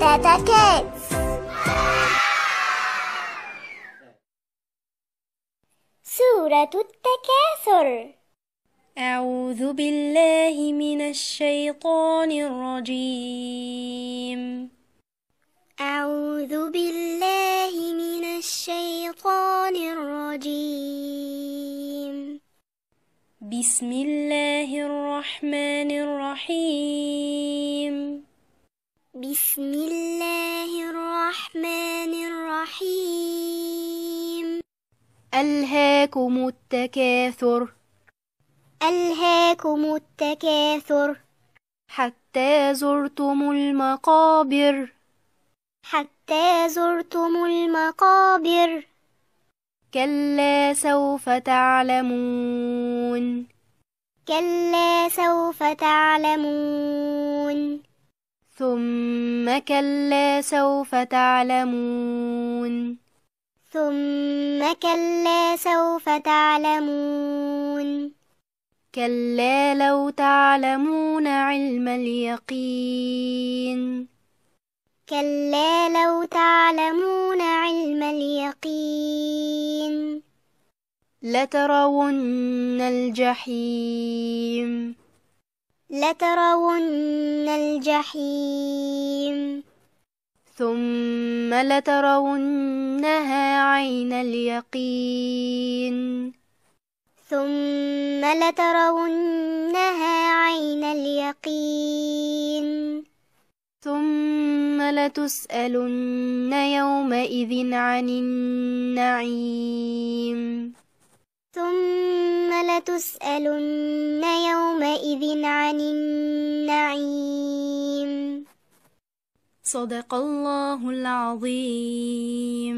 Tata Kids. سورة التكاثر أعوذ بالله من الشيطان الرجيم. أعوذ بالله من الشيطان الرجيم. بسم الله الرحمن الرحيم. بسم الله الرحمن الرحيم. ألهاكم التكاثر. ألهاكم التكاثر. حتى زرتم المقابر. حتى زرتم المقابر. كلا سوف تعلمون. كلا سوف تعلمون. ثم كلا سوف تعلمون. ثم كلا سوف تعلمون. كلا لو تعلمون علم اليقين. كلا لو تعلمون علم اليقين. لترون الجحيم. لترون الجحيم. ثم لترونها عين اليقين. ثم لترونها ثم لتسألن يومئذ عن النعيم. ثم لتسألن يومئذ عن النعيم. صدق الله العظيم.